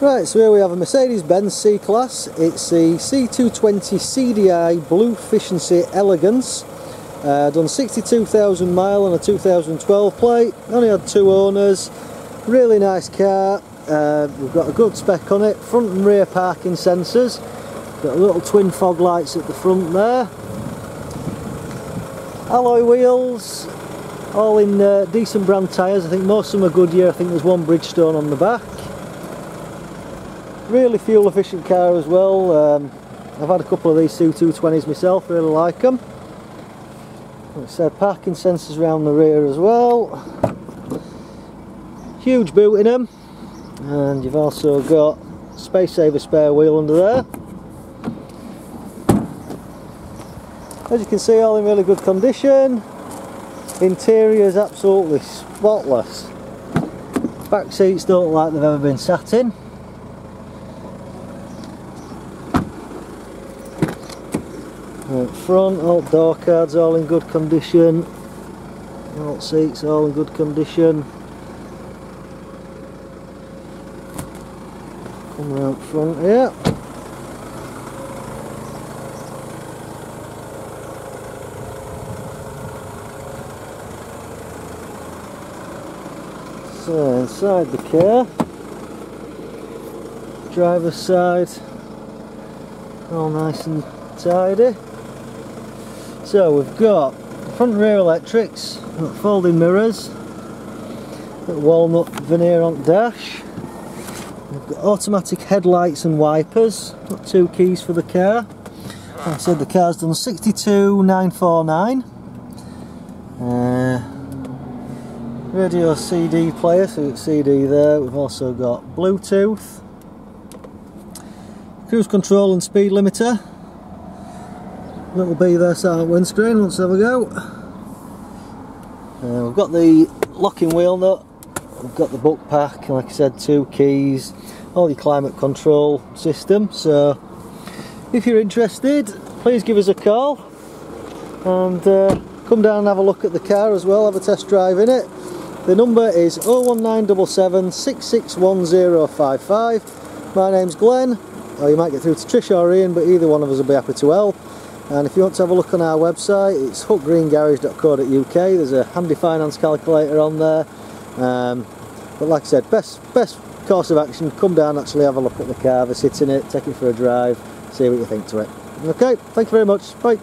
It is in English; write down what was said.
Right, so here we have a Mercedes-Benz C-Class. It's the C220 CDI Blue Efficiency Elegance. Uh, done 62,000 mile on a 2012 plate. Only had two owners. Really nice car. Uh, we've got a good spec on it. Front and rear parking sensors. Got little twin fog lights at the front there. Alloy wheels. All in uh, decent brand tyres. I think most of them are Goodyear. I think there's one Bridgestone on the back really fuel efficient car as well. Um, I've had a couple of these C220s myself really like them like I said parking sensors around the rear as well. Huge boot in them and you've also got space saver spare wheel under there. As you can see all in really good condition. Interior is absolutely spotless. Back seats don't look like they've ever been sat in Right, front, all door cards all in good condition. All seats all in good condition. Come round front here. So inside the car, driver's side, all nice and tidy. So we've got front rear electrics, folding mirrors, walnut veneer on dash, we've got automatic headlights and wipers, got two keys for the car. Like I said the car's done 62,949. Uh, radio CD player, so it's CD there, we've also got Bluetooth, cruise control and speed limiter, little B there windscreen, let's have a go. Uh, we've got the locking wheel nut, we've got the book pack, like I said, two keys, all your climate control system, so if you're interested, please give us a call and uh, come down and have a look at the car as well, have a test drive in it. The number is 01977 661055. My name's Glenn, or you might get through to Trish or Ian, but either one of us will be happy to help and if you want to have a look on our website it's hutgreengarage.co.uk there's a handy finance calculator on there. Um, but like I said best best course of action come down actually have a look at the car have a sit in it take it for a drive see what you think to it. Okay thank you very much. Bye